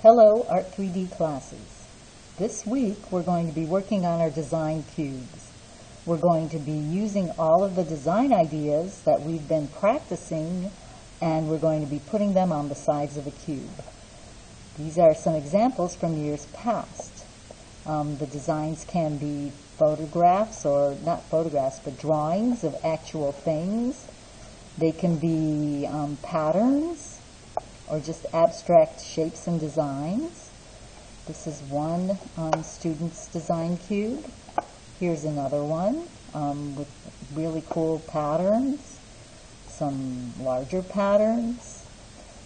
Hello, Art 3D classes. This week we're going to be working on our design cubes. We're going to be using all of the design ideas that we've been practicing and we're going to be putting them on the sides of a cube. These are some examples from years past. Um, the designs can be photographs or not photographs but drawings of actual things. They can be um, patterns or just abstract shapes and designs. This is one um, student's design cube. Here's another one um, with really cool patterns, some larger patterns,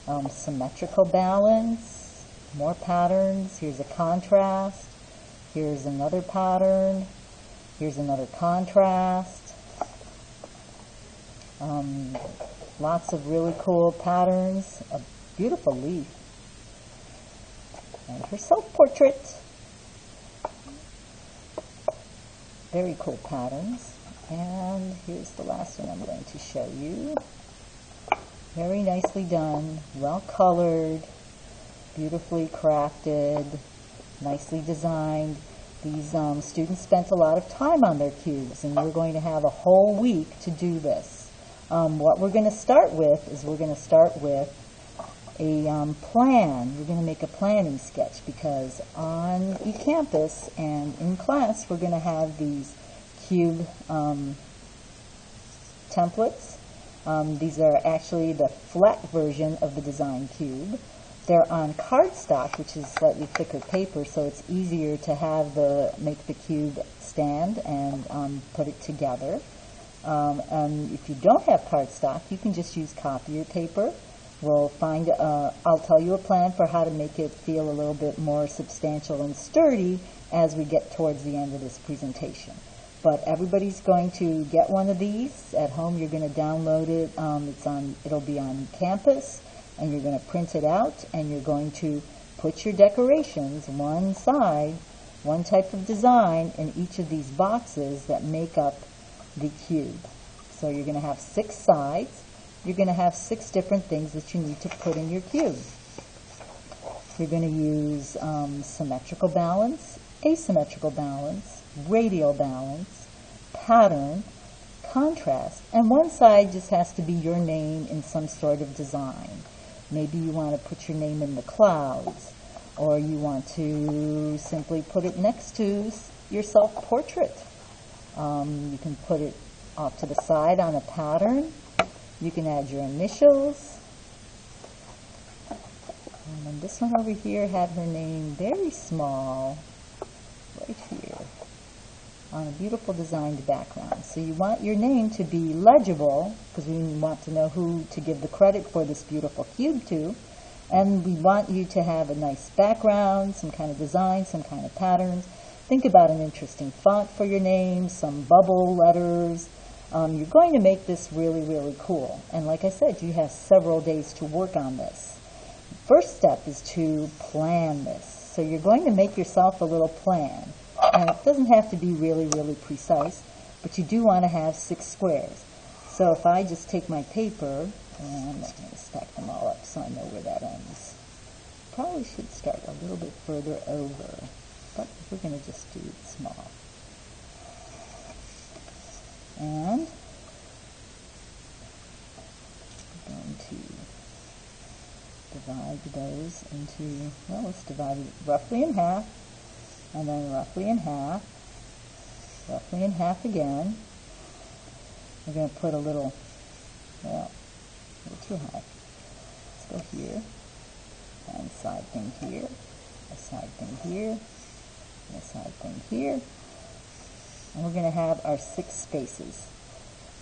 um, symmetrical balance, more patterns. Here's a contrast. Here's another pattern. Here's another contrast. Um, lots of really cool patterns. A beautiful leaf. And her self-portrait. Very cool patterns. And here's the last one I'm going to show you. Very nicely done, well colored, beautifully crafted, nicely designed. These um, students spent a lot of time on their cubes, and we're going to have a whole week to do this. Um, what we're going to start with is we're going to start with a um, plan. We're going to make a planning sketch because on eCampus and in class we're going to have these cube um, templates. Um, these are actually the flat version of the design cube. They're on cardstock, which is slightly thicker paper, so it's easier to have the make the cube stand and um, put it together. Um, and if you don't have cardstock, you can just use copier paper. We'll find, uh, I'll tell you a plan for how to make it feel a little bit more substantial and sturdy as we get towards the end of this presentation. But everybody's going to get one of these. At home, you're going to download it. Um, it's on, it'll be on campus, and you're going to print it out, and you're going to put your decorations one side, one type of design in each of these boxes that make up the cube. So you're going to have six sides you're going to have six different things that you need to put in your cube. You're going to use um, symmetrical balance, asymmetrical balance, radial balance, pattern, contrast, and one side just has to be your name in some sort of design. Maybe you want to put your name in the clouds, or you want to simply put it next to your self-portrait. Um, you can put it off to the side on a pattern, you can add your initials. And this one over here had her name very small, right here, on a beautiful designed background. So you want your name to be legible, because we want to know who to give the credit for this beautiful cube to. And we want you to have a nice background, some kind of design, some kind of patterns. Think about an interesting font for your name, some bubble letters, um, you're going to make this really, really cool. And like I said, you have several days to work on this. First step is to plan this. So you're going to make yourself a little plan. And it doesn't have to be really, really precise, but you do want to have six squares. So if I just take my paper, and I'm going to stack them all up so I know where that ends. Probably should start a little bit further over, but we're going to just do it small and I'm going to divide those into, well, let's divide it roughly in half, and then roughly in half, roughly in half again. We're going to put a little, well, a little too high. Let's go here, and side thing here, a side thing here, and a side thing here. And we're going to have our six spaces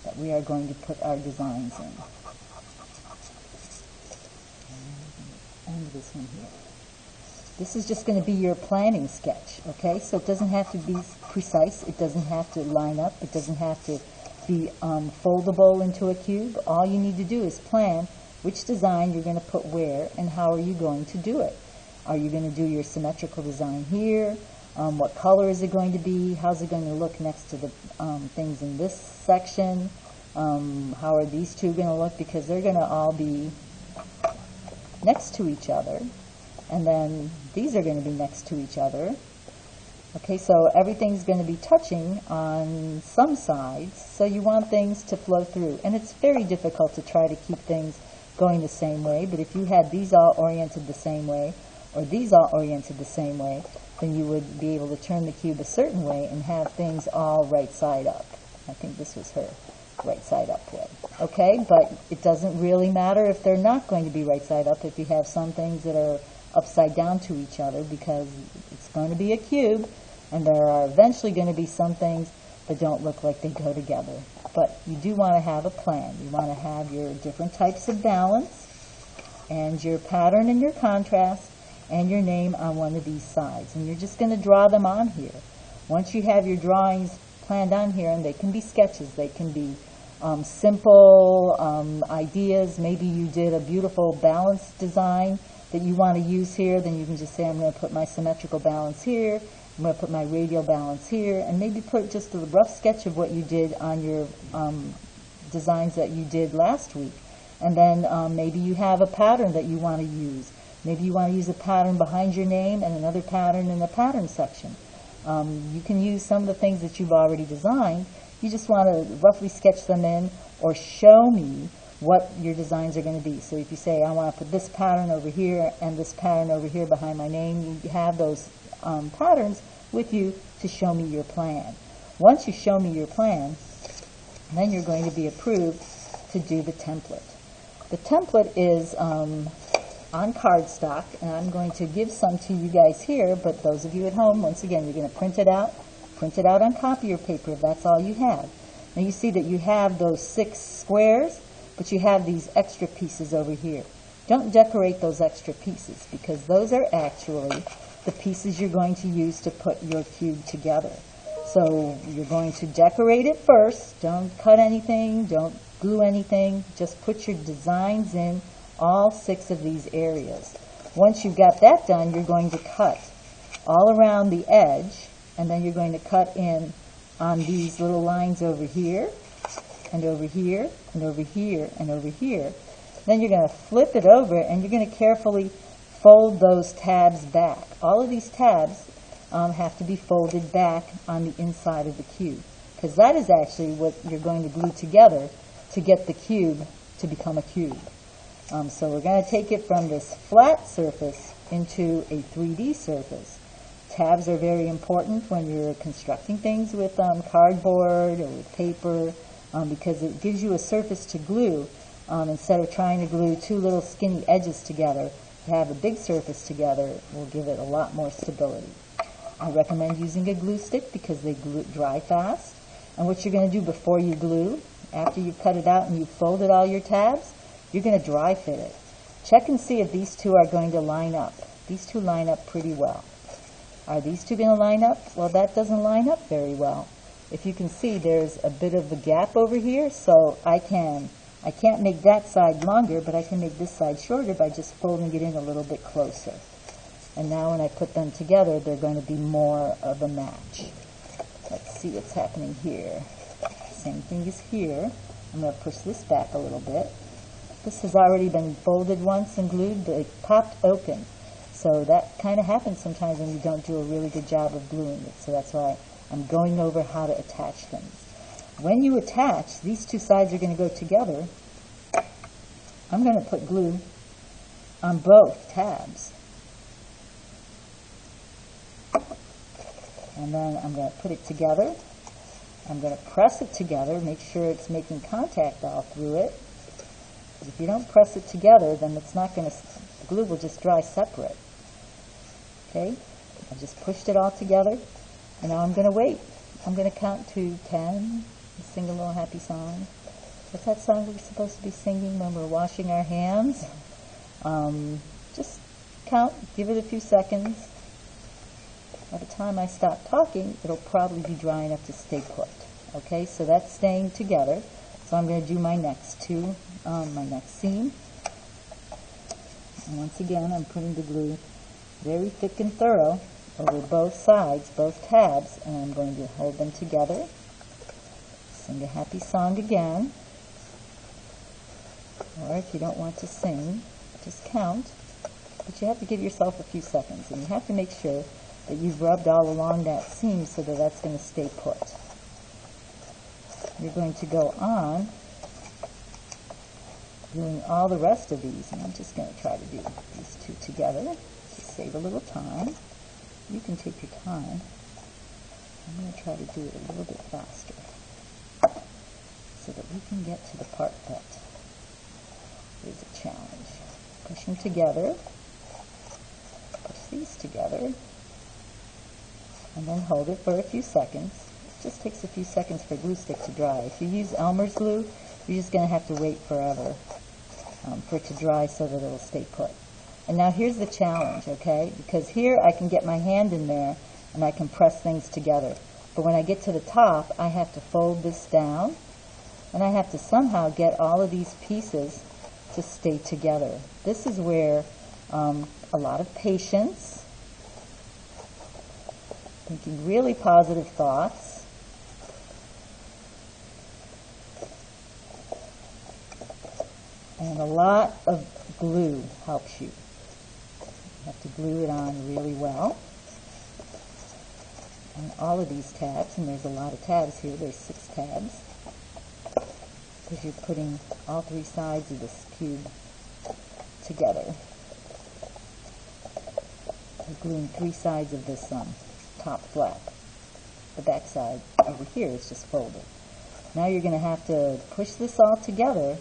that we are going to put our designs in. And this one here. This is just going to be your planning sketch, okay? So it doesn't have to be precise. It doesn't have to line up. It doesn't have to be um, foldable into a cube. All you need to do is plan which design you're going to put where and how are you going to do it. Are you going to do your symmetrical design here? Um, what color is it going to be? How's it going to look next to the um, things in this section? Um, how are these two going to look? Because they're going to all be next to each other. and then these are going to be next to each other. Okay, so everything's going to be touching on some sides, so you want things to flow through. And it's very difficult to try to keep things going the same way, but if you had these all oriented the same way, or these all oriented the same way, then you would be able to turn the cube a certain way and have things all right side up. I think this was her right side up way. Okay, but it doesn't really matter if they're not going to be right side up if you have some things that are upside down to each other because it's going to be a cube and there are eventually going to be some things that don't look like they go together. But you do want to have a plan. You want to have your different types of balance and your pattern and your contrast and your name on one of these sides. And you're just going to draw them on here. Once you have your drawings planned on here, and they can be sketches, they can be um, simple um, ideas. Maybe you did a beautiful balance design that you want to use here, then you can just say, I'm going to put my symmetrical balance here, I'm going to put my radial balance here, and maybe put just a rough sketch of what you did on your um, designs that you did last week. And then um, maybe you have a pattern that you want to use. Maybe you want to use a pattern behind your name and another pattern in the pattern section. Um, you can use some of the things that you've already designed. You just want to roughly sketch them in or show me what your designs are going to be. So if you say, I want to put this pattern over here and this pattern over here behind my name, you have those um, patterns with you to show me your plan. Once you show me your plan, then you're going to be approved to do the template. The template is um, on cardstock, and I'm going to give some to you guys here, but those of you at home, once again, you're going to print it out, print it out on copier paper if that's all you have. Now you see that you have those six squares, but you have these extra pieces over here. Don't decorate those extra pieces because those are actually the pieces you're going to use to put your cube together. So you're going to decorate it first. Don't cut anything. Don't glue anything. Just put your designs in all six of these areas. Once you've got that done, you're going to cut all around the edge, and then you're going to cut in on these little lines over here, and over here, and over here, and over here. Then you're going to flip it over, and you're going to carefully fold those tabs back. All of these tabs um, have to be folded back on the inside of the cube because that is actually what you're going to glue together to get the cube to become a cube. Um, so we're going to take it from this flat surface into a 3D surface. Tabs are very important when you're constructing things with um, cardboard or with paper um, because it gives you a surface to glue um, instead of trying to glue two little skinny edges together to have a big surface together will give it a lot more stability. I recommend using a glue stick because they glue, dry fast. And what you're going to do before you glue, after you've cut it out and you've folded all your tabs, you're going to dry fit it. Check and see if these two are going to line up. These two line up pretty well. Are these two going to line up? Well, that doesn't line up very well. If you can see, there's a bit of a gap over here, so I can I can't make that side longer, but I can make this side shorter by just folding it in a little bit closer. And now when I put them together, they're going to be more of a match. Let's see what's happening here. Same thing as here. I'm going to push this back a little bit. This has already been folded once and glued, but it popped open. So that kind of happens sometimes when you don't do a really good job of gluing it. So that's why I'm going over how to attach things. When you attach, these two sides are going to go together. I'm going to put glue on both tabs. And then I'm going to put it together. I'm going to press it together, make sure it's making contact all through it. If you don't press it together, then it's not going to, the glue will just dry separate. Okay? I just pushed it all together, and now I'm going to wait. I'm going to count to 10, sing a little happy song. What's that song we're supposed to be singing when we're washing our hands? Um, just count, give it a few seconds. By the time I stop talking, it'll probably be dry enough to stay put. Okay, so that's staying together. So I'm going to do my next two, um, my next seam. And once again, I'm putting the glue very thick and thorough over both sides, both tabs, and I'm going to hold them together sing a happy song again. Or if you don't want to sing, just count. but you have to give yourself a few seconds, and you have to make sure that you've rubbed all along that seam so that that's going to stay put. You're going to go on doing all the rest of these, and I'm just going to try to do these two together to save a little time. You can take your time. I'm going to try to do it a little bit faster so that we can get to the part that is a challenge. Push them together, push these together, and then hold it for a few seconds. It just takes a few seconds for glue stick to dry. If you use Elmer's glue, you're just going to have to wait forever um, for it to dry so that it'll stay put. And now here's the challenge, okay? Because here I can get my hand in there and I can press things together. But when I get to the top, I have to fold this down and I have to somehow get all of these pieces to stay together. This is where um, a lot of patience, thinking really positive thoughts, and a lot of glue helps you. You have to glue it on really well. And all of these tabs, and there's a lot of tabs here, there's six tabs, because you're putting all three sides of this cube together. You're gluing three sides of this um, top flap. The back side over here is just folded. Now you're going to have to push this all together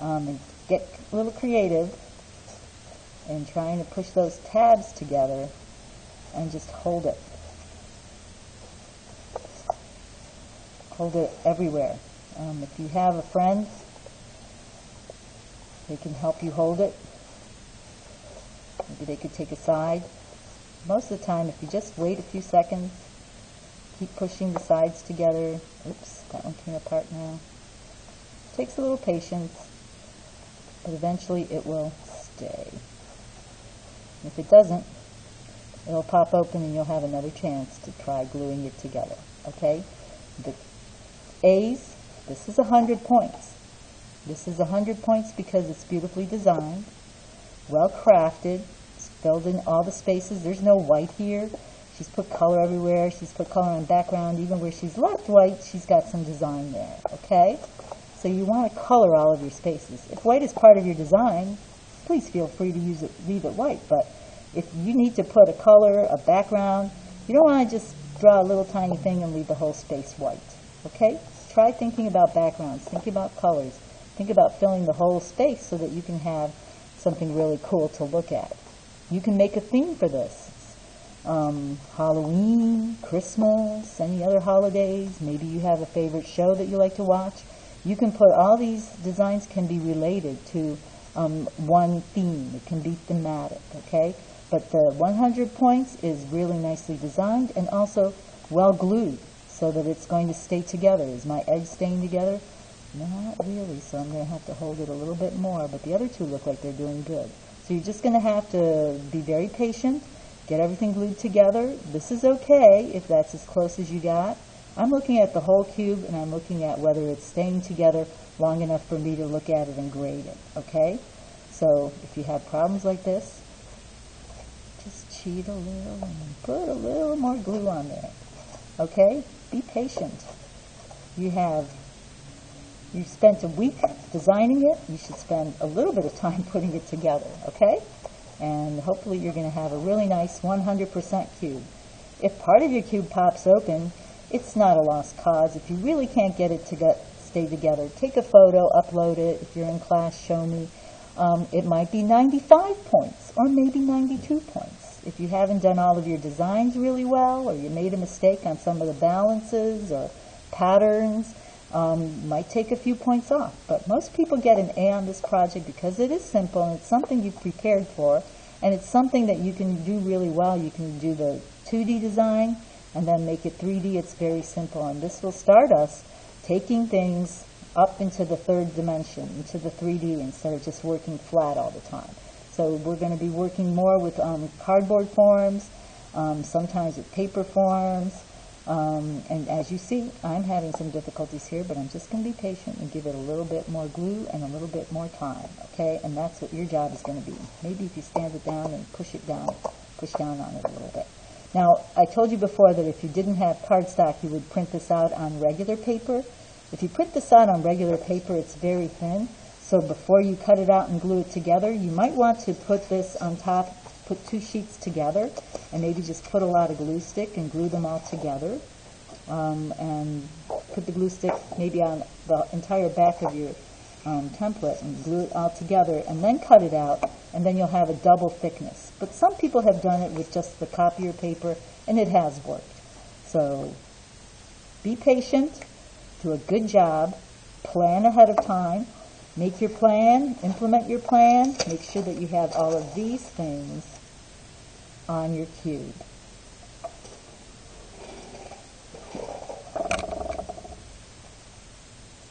um, and get a little creative in trying to push those tabs together and just hold it. Hold it everywhere. Um, if you have a friend, they can help you hold it. Maybe they could take a side. Most of the time, if you just wait a few seconds, keep pushing the sides together. Oops, that one came apart now. Takes a little patience, but eventually it will stay. If it doesn't, it'll pop open and you'll have another chance to try gluing it together. Okay? The A's, this is 100 points. This is 100 points because it's beautifully designed, well crafted, filled in all the spaces. There's no white here. She's put color everywhere. She's put color on background. Even where she's left white, she's got some design there. Okay? So you want to color all of your spaces. If white is part of your design, please feel free to use it, leave it white. But if you need to put a color, a background, you don't want to just draw a little tiny thing and leave the whole space white. Okay? Try thinking about backgrounds, think about colors, think about filling the whole space so that you can have something really cool to look at. You can make a theme for this. Um, Halloween, Christmas, any other holidays, maybe you have a favorite show that you like to watch. You can put all these designs can be related to um, one theme. It can be thematic, okay? But the 100 points is really nicely designed and also well glued so that it's going to stay together. Is my edge staying together? Not really, so I'm going to have to hold it a little bit more, but the other two look like they're doing good. So you're just going to have to be very patient, get everything glued together. This is okay if that's as close as you got. I'm looking at the whole cube and I'm looking at whether it's staying together long enough for me to look at it and grade it, okay? So if you have problems like this, just cheat a little and put a little more glue on there, okay? Be patient. You have you spent a week designing it. You should spend a little bit of time putting it together, okay? And hopefully you're going to have a really nice 100% cube. If part of your cube pops open, it's not a lost cause. If you really can't get it to get, stay together, take a photo, upload it. If you're in class, show me. Um, it might be 95 points or maybe 92 points. If you haven't done all of your designs really well, or you made a mistake on some of the balances or patterns, um, might take a few points off. But most people get an A on this project because it is simple and it's something you've prepared for, and it's something that you can do really well. You can do the 2D design and then make it 3D. It's very simple, and this will start us taking things up into the third dimension, into the 3D, instead of just working flat all the time. So we're going to be working more with um, cardboard forms, um, sometimes with paper forms, Um, and as you see, I'm having some difficulties here, but I'm just going to be patient and give it a little bit more glue and a little bit more time, okay? And that's what your job is going to be. Maybe if you stand it down and push it down, push down on it a little bit. Now, I told you before that if you didn't have cardstock, you would print this out on regular paper. If you print this out on regular paper, it's very thin. So before you cut it out and glue it together, you might want to put this on top, put two sheets together, and maybe just put a lot of glue stick and glue them all together. Um, and put the glue stick maybe on the entire back of your um, template and glue it all together and then cut it out and then you'll have a double thickness. But some people have done it with just the copier paper and it has worked. So be patient, do a good job, plan ahead of time, make your plan, implement your plan, make sure that you have all of these things on your cube.